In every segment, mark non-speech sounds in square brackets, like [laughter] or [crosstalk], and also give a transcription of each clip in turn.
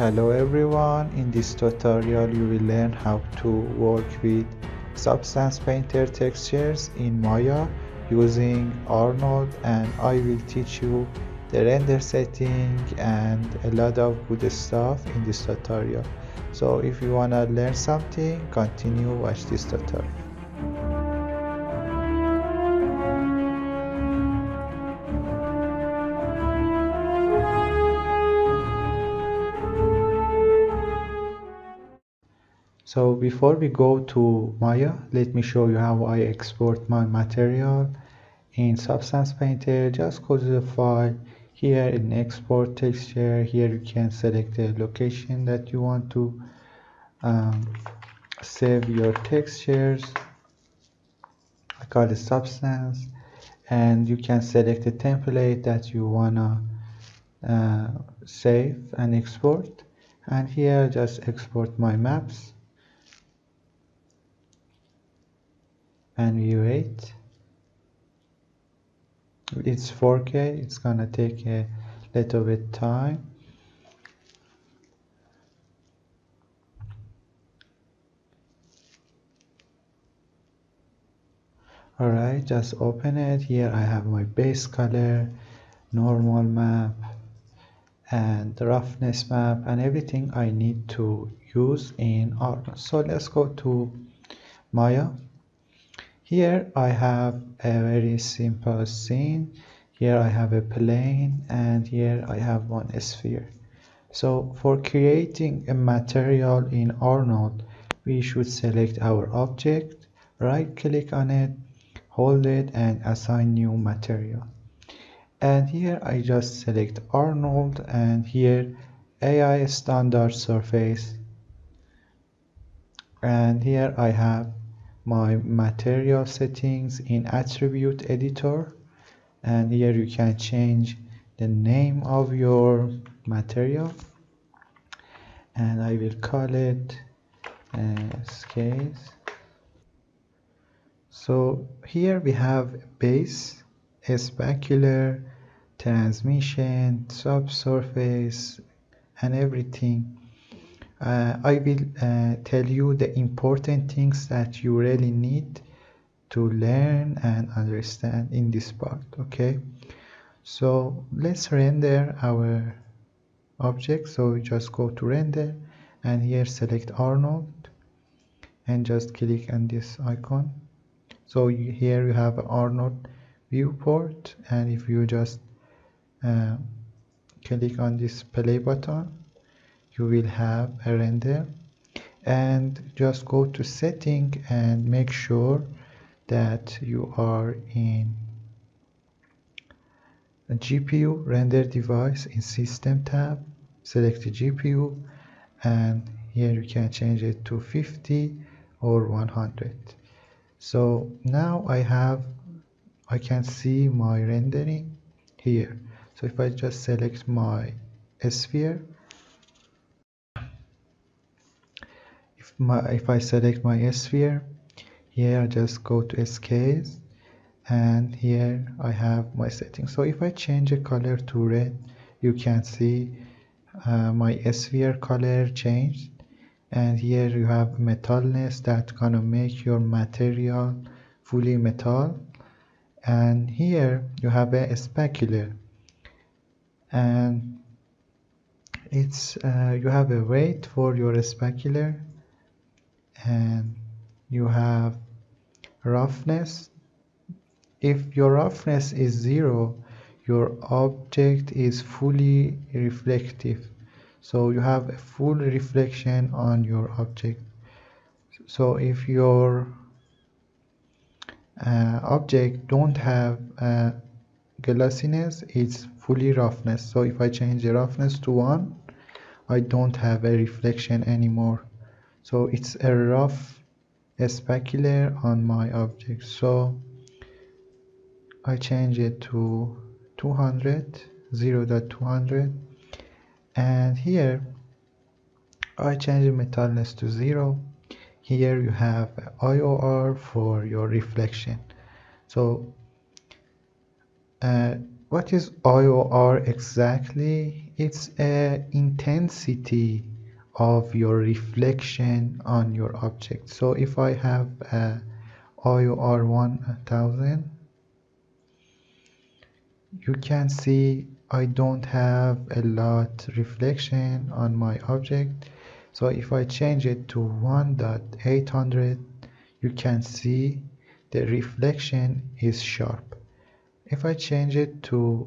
Hello everyone, in this tutorial you will learn how to work with Substance Painter textures in Maya using Arnold and I will teach you the render setting and a lot of good stuff in this tutorial. So if you wanna learn something, continue watch this tutorial. So before we go to Maya, let me show you how I export my material in Substance Painter. Just go to the file here in export texture. Here you can select the location that you want to um, save your textures. I call it Substance and you can select the template that you wanna uh, save and export and here just export my maps and view it. It's 4k it's gonna take a little bit time. Alright just open it. Here I have my base color normal map and roughness map and everything I need to use in Arnold so let's go to Maya here I have a very simple scene. Here I have a plane and here I have one sphere. So for creating a material in Arnold, we should select our object, right click on it, hold it and assign new material. And here I just select Arnold and here AI standard surface. And here I have my material settings in attribute editor. And here you can change the name of your material. And I will call it uh, scales. So here we have base specular transmission subsurface and everything uh, I will uh, tell you the important things that you really need to learn and understand in this part okay? So let's render our object. So we just go to render and here select Arnold and just click on this icon. So you, here you have Arnold viewport and if you just uh, click on this play button you will have a render. And just go to setting and make sure that you are in a GPU render device in system tab. Select the GPU and here you can change it to 50 or 100 so now I have I can see my rendering here. So if I just select my sphere my, if I select my sphere here I just go to scales and here I have my settings. So if I change the color to red you can see uh, my sphere color changed. And here you have metalness that gonna make your material fully metal. And here you have a specular. And it's uh, you have a weight for your specular and you have roughness. If your roughness is zero your object is fully reflective. So you have a full reflection on your object. So if your uh, object don't have uh, glossiness it's fully roughness. So if I change the roughness to 1 I don't have a reflection anymore so it's a rough specular on my object. So I change it to 200 0.200 and here I change the metalness to 0 here you have IOR for your reflection. So uh, what is IOR exactly? It's a intensity of your reflection on your object. So if I have a IOR 1000, you can see I don't have a lot reflection on my object. So if I change it to 1.800, you can see the reflection is sharp if I change it to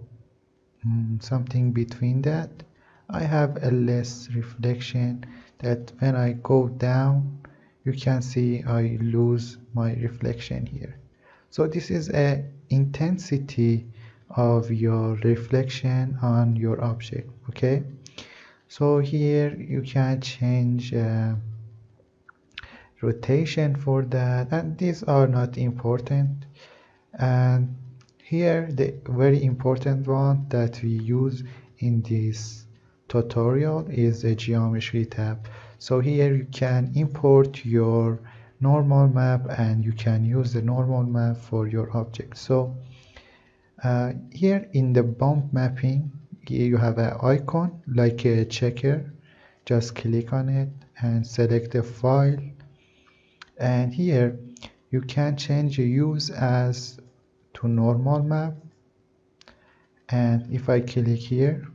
mm, something between that I have a less reflection that when I go down you can see I lose my reflection here. So this is a intensity of your reflection on your object okay? So here you can change uh, rotation for that and these are not important. And here the very important one that we use in this tutorial is a geometry tab. So here you can import your normal map and you can use the normal map for your object. So uh, here in the bump mapping you have an icon like a checker. Just click on it and select the file. And here you can change the use as to normal map. And if I click here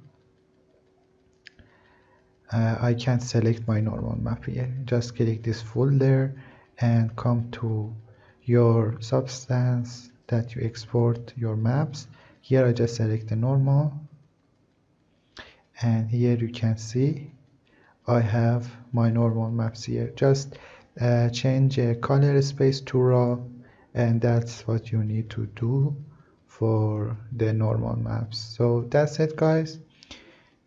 uh, I can select my normal map here just click this folder and come to your substance that you export your maps. Here I just select the normal. And here you can see I have my normal maps here. Just uh, change a color space to raw and that's what you need to do for the normal maps. So that's it guys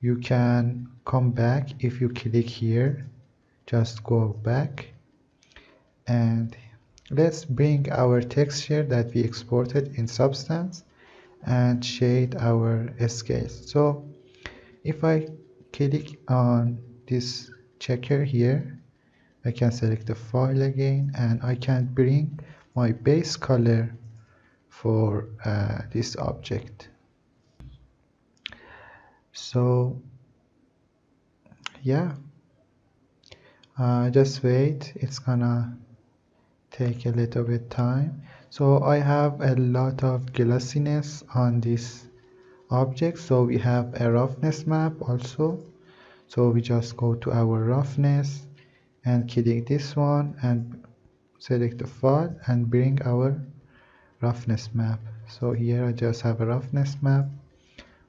you can come back if you click here. Just go back. And let's bring our texture that we exported in substance and shade our scales so if I click on this checker here I can select the file again and I can bring my base color for uh, this object so yeah. Uh, just wait. It's gonna take a little bit time. So I have a lot of glossiness on this object. So we have a roughness map also. So we just go to our roughness and click this one and select the file and bring our roughness map. So here I just have a roughness map.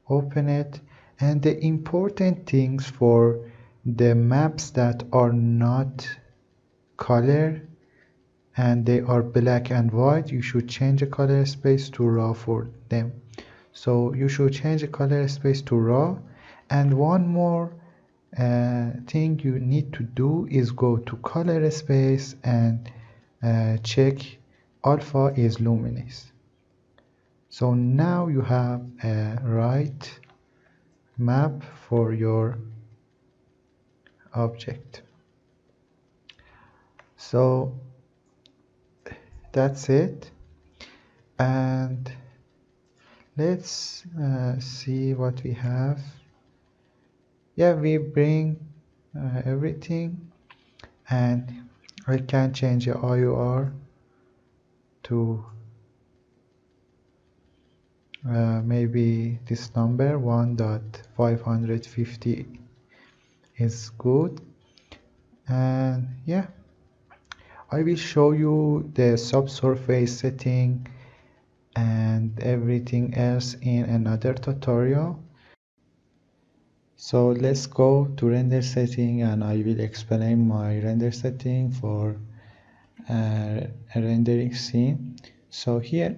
Open it and the important things for the maps that are not color and they are black and white you should change the color space to raw for them. So you should change the color space to raw. And one more uh, thing you need to do is go to color space and uh, check alpha is luminance. So now you have a right map for your object. So that's it. And let's uh, see what we have. Yeah we bring uh, everything. And I can change the IOR to uh, maybe this number 1.550 is good. And yeah. I will show you the subsurface setting and everything else in another tutorial. So let's go to render setting and I will explain my render setting for uh, a rendering scene. So here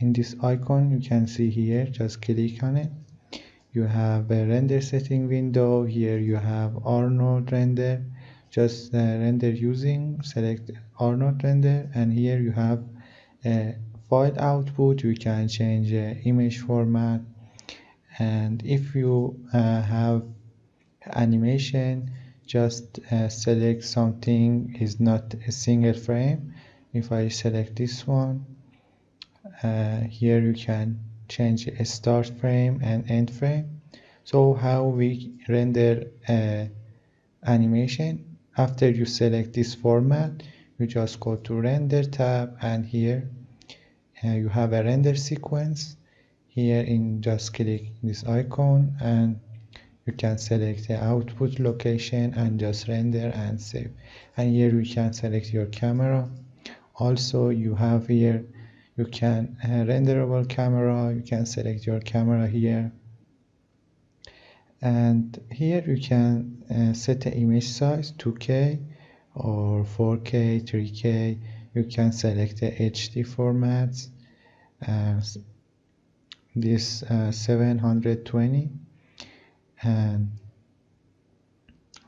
in this icon you can see here just click on it. You have a render setting window here you have Arnold render just uh, render using select Arnold render and here you have a file output you can change the image format. And if you uh, have animation just uh, select something is not a single frame. If I select this one uh, here you can change a start frame and end frame. So how we render uh, animation? After you select this format you just go to render tab and here uh, you have a render sequence. Here in just click this icon and you can select the output location and just render and save. And here you can select your camera. Also you have here you can uh, renderable camera you can select your camera here. And here you can uh, set the image size 2k or 4k 3k you can select the HD formats uh, this uh, 720 and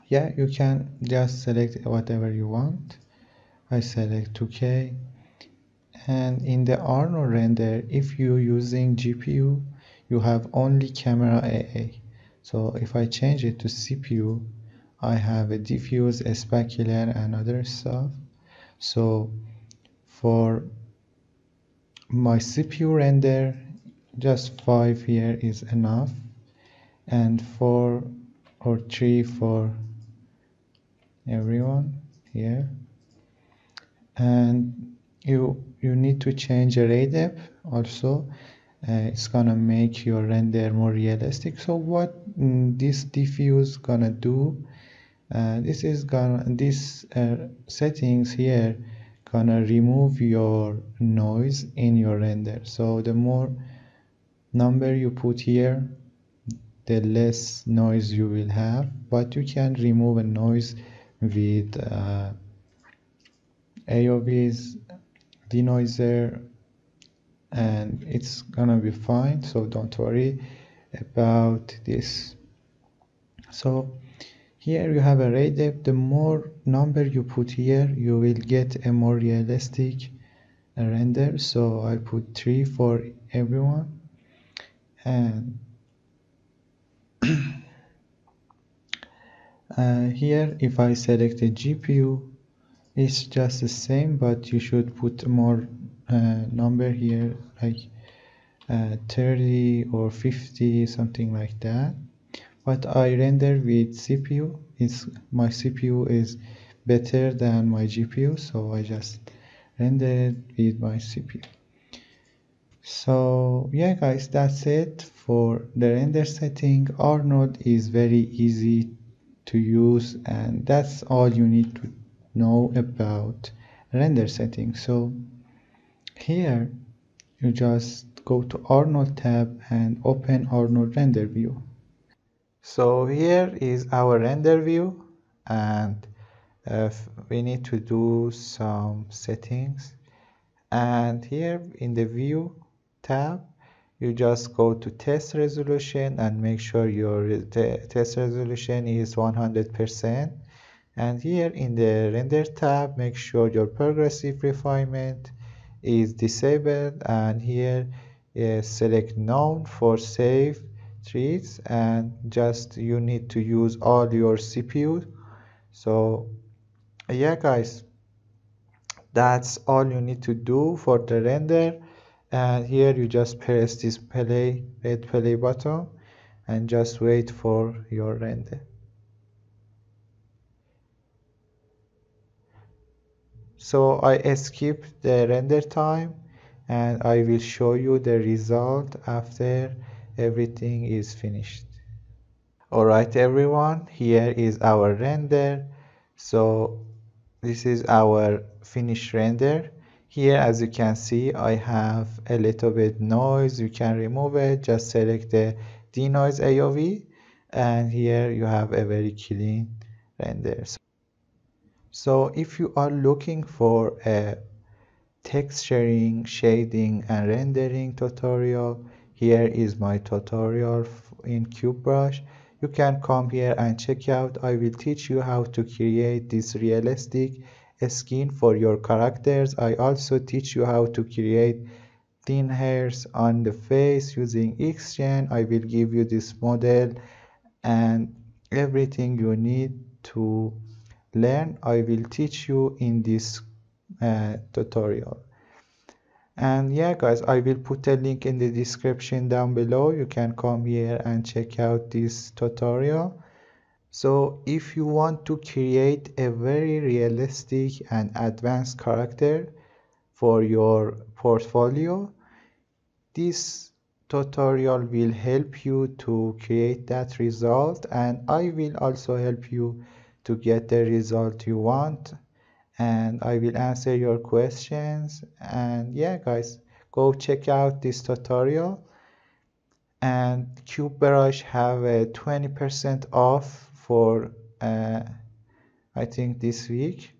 yeah you can just select whatever you want. I select 2k and in the Arnold render if you're using GPU you have only camera AA so if I change it to CPU I have a diffuse a specular and other stuff. So for my CPU render just 5 here is enough. And 4 or 3 for everyone here and you you need to change the ray depth also uh, it's gonna make your render more realistic. So what mm, this diffuse gonna do uh, this is gonna this uh, settings here gonna remove your noise in your render. So the more number you put here the less noise you will have but you can remove a noise with uh, AOV's denoiser and it's gonna be fine so don't worry about this. So here you have a ray depth. The more number you put here you will get a more realistic render. So I put 3 for everyone and [coughs] uh, here if I select a GPU it's just the same but you should put more uh, number here like uh, 30 or 50 something like that. But I render with CPU it's my CPU is better than my GPU so I just render it with my CPU so yeah guys that's it for the render setting. Arnold is very easy to use and that's all you need to know about render settings. So here you just go to Arnold tab and open Arnold render view. So here is our render view and uh, we need to do some settings. And here in the view tab you just go to test resolution and make sure your test resolution is 100% and here in the render tab make sure your progressive refinement is disabled. And here uh, select none for save trees and just you need to use all your CPU so yeah guys that's all you need to do for the render. And here you just press this play red play button and just wait for your render so I skip the render time and I will show you the result after everything is finished. Alright everyone here is our render. So this is our finished render. Here as you can see I have a little bit noise. You can remove it. Just select the denoise AOV and here you have a very clean render. so if you are looking for a texturing, shading and rendering tutorial, here is my tutorial in CubeBrush. You can come here and check out. I will teach you how to create this realistic skin for your characters. I also teach you how to create thin hairs on the face using Xgen. I will give you this model and everything you need to learn I will teach you in this uh, tutorial. And yeah guys i will put a link in the description down below. You can come here and check out this tutorial. So if you want to create a very realistic and advanced character for your portfolio this tutorial will help you to create that result. And I will also help you to get the result you want and I will answer your questions. And yeah guys go check out this tutorial. And Cube Brush have a 20% off for uh, I think this week.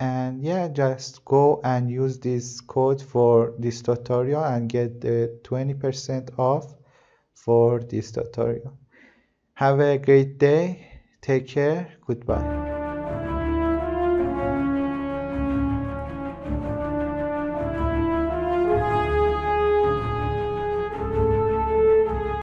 And yeah just go and use this code for this tutorial and get the 20% off for this tutorial. Have a great day take care. Goodbye